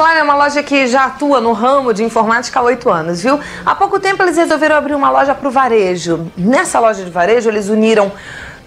Firstline é uma loja que já atua no ramo de informática há oito anos, viu? Há pouco tempo eles resolveram abrir uma loja para o varejo. Nessa loja de varejo eles uniram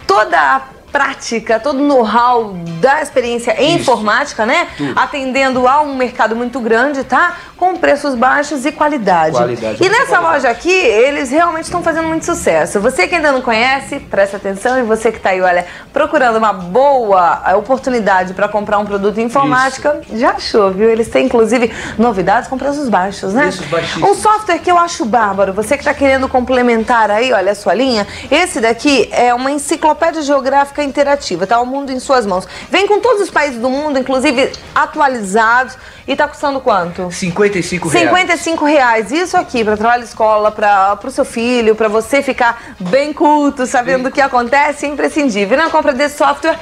toda a prática, todo o know-how da experiência em Isso. informática, né? Tudo. Atendendo a um mercado muito grande, tá? Com preços baixos e qualidade. qualidade e nessa qualidade. loja aqui, eles realmente estão fazendo muito sucesso. Você que ainda não conhece, presta atenção. E você que está aí, olha, procurando uma boa oportunidade para comprar um produto em informática, Isso. já achou, viu? Eles têm, inclusive, novidades com preços baixos, né? Um software que eu acho bárbaro. Você que está querendo complementar aí, olha a sua linha. Esse daqui é uma enciclopédia geográfica interativa, tá? O mundo em suas mãos. Vem com todos os países do mundo, inclusive atualizados. E tá custando quanto? 55 reais. 55 reais. Isso aqui, para trabalho escola, para o seu filho, para você ficar bem culto, sabendo o que acontece, é imprescindível. Na compra desse software,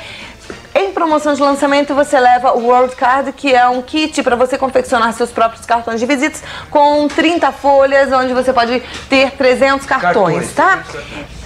em promoção de lançamento, você leva o World Card, que é um kit para você confeccionar seus próprios cartões de visitas com 30 folhas, onde você pode ter 300 cartões, cartões. tá?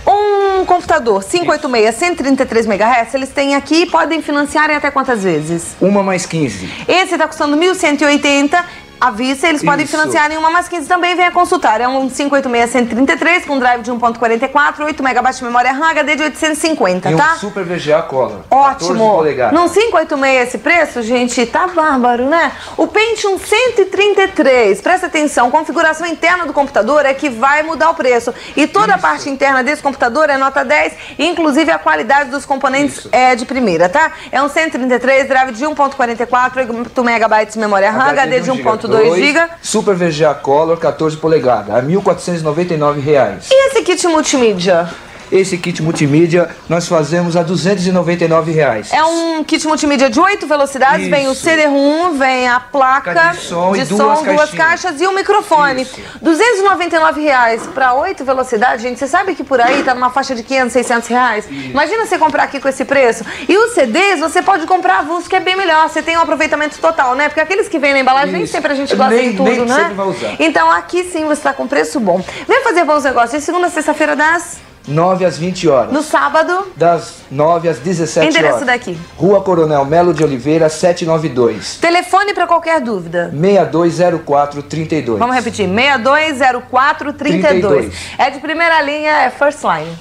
Um computador 586, 133 MHz, eles têm aqui e podem financiar em até quantas vezes? Uma mais 15. Esse está custando 1.180 à vista, eles Isso. podem financiar em uma mais 15 também, venha consultar. É um 586-133 com drive de 1.44, 8 MB de memória RAM, HD de 850, e tá? um Super VGA Color. Ótimo. Num 586 esse preço, gente, tá bárbaro, né? O Pentium 133, presta atenção, configuração interna do computador é que vai mudar o preço. E toda Isso. a parte interna desse computador é nota 10, inclusive a qualidade dos componentes Isso. é de primeira, tá? É um 133, drive de 1.44, 8 MB de memória RAM, HD de 1.2 2 GB. Super VGA Color 14 polegadas, a 1.499 reais. E esse kit multimídia? Esse kit multimídia nós fazemos a 299 reais. É um kit multimídia de 8 velocidades, Isso. vem o CD-ROM, vem a placa de som, de som duas, duas caixas e o um microfone. Isso. 299 reais para 8 velocidades, gente, você sabe que por aí tá numa faixa de 500, 600 reais? Isso. Imagina você comprar aqui com esse preço. E os CDs você pode comprar avulso, que é bem melhor, você tem um aproveitamento total, né? Porque aqueles que vêm na embalagem, nem sempre a gente gosta nem, de tudo, nem né? Vai usar. Então aqui sim você está com preço bom. Vem fazer bons negócios. De segunda a sexta-feira das 9 às 20 horas. No sábado? Das 9 às 17 Endereço horas. Endereço daqui. Rua Coronel Melo de Oliveira, 792. Telefone para qualquer dúvida. 620432. Vamos repetir, 620432. É de primeira linha, é First Line.